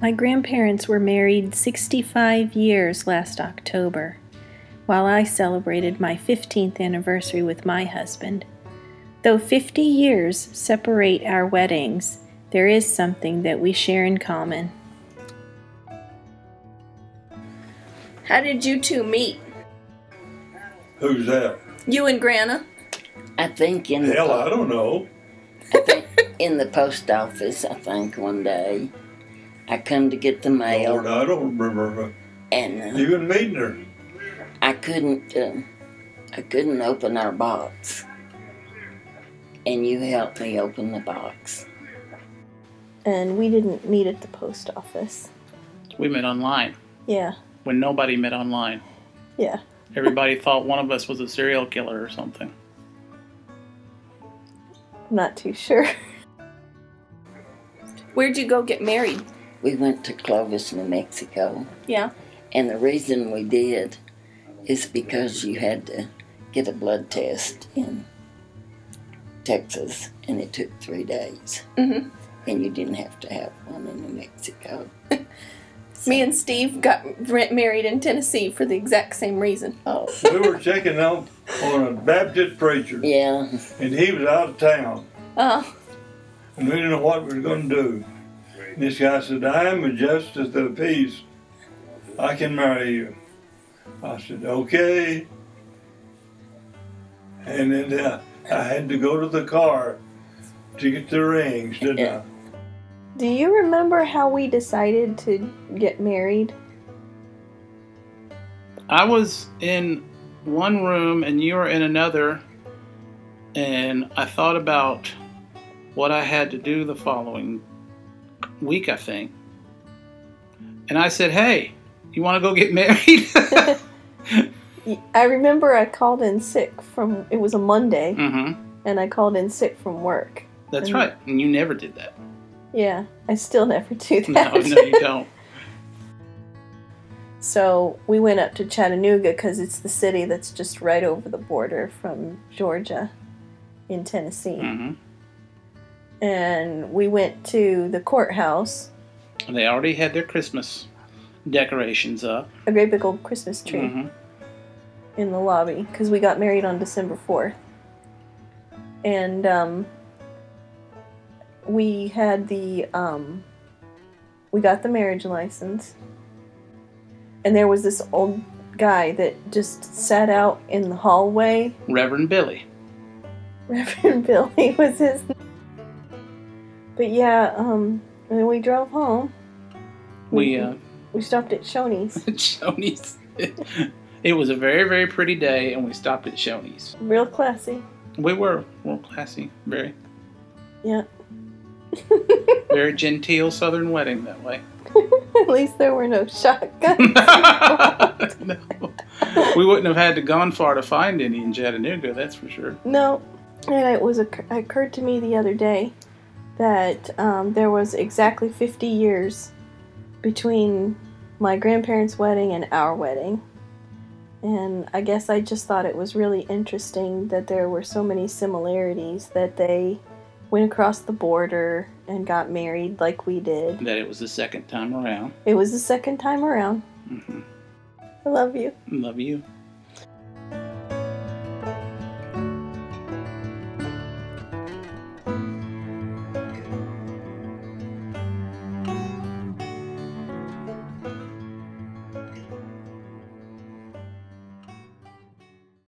My grandparents were married 65 years last October, while I celebrated my 15th anniversary with my husband. Though 50 years separate our weddings, there is something that we share in common. How did you two meet? Who's that? You and Grana? I think in the Hell, po- I don't know. I think in the post office. I think one day I come to get the mail Lord, I don't remember and uh, even meeting her. I couldn't. Uh, I couldn't open our box, and you helped me open the box. And we didn't meet at the post office. We met online Yeah, when nobody met online. yeah. Everybody thought one of us was a serial killer or something. I'm not too sure. Where'd you go get married? We went to Clovis, New Mexico, Yeah. and the reason we did is because you had to get a blood test in Texas, and it took three days. Mhm. And you didn't have to have one in New Mexico. Me and Steve got r- married in Tennessee for the exact same reason. Oh, We were checking out on a Baptist preacher, yeah. and he was out of town, Oh, and we didn't know what we were going to do. And this guy said, I am a justice of the peace. I can marry you. I said, okay. And then uh, I had to go to the car to get the rings, didn't Yeah. Do you remember how we decided to get married? I was in one room and you were in another, and I thought about what I had to do the following week, I think. And I said, Hey, you want to go get married? I remember I called in sick from, it was a Monday, mm-hmm. and I called in sick from work. That's Mhm. right. And you never did that. Yeah, I still never do No, that. no, you don't. So we went up to Chattanooga because it's the city that's just right over the border from Georgia in Tennessee. hmm And we went to the courthouse, They already had their Christmas decorations up. a great big old Christmas tree hmm in the lobby because we got married on December 4th. And um, we had the, um, we got the marriage license. And there was this old guy that just sat out in the hallway Reverend Billy. Reverend Billy was his. But yeah, um, and then we drove home. We, uh, We stopped at Shoney's. Shoney's. it was a very, very pretty day, and we stopped at Shoney's. Real classy. We were well classy, very, Yeah. very genteel Southern wedding that way. At least there were no shotguns. no. We wouldn't have had to gone far to find any in Chattanooga, that's for sure. no. And it was occur- occurred to me the other day that um, there was exactly 50 years between my grandparents' wedding and our wedding. And I guess I just thought it was really interesting that there were so many similarities that they went across the border and got married like we did. That it was the second time around. It was the second time around. hmm I love you. Love you.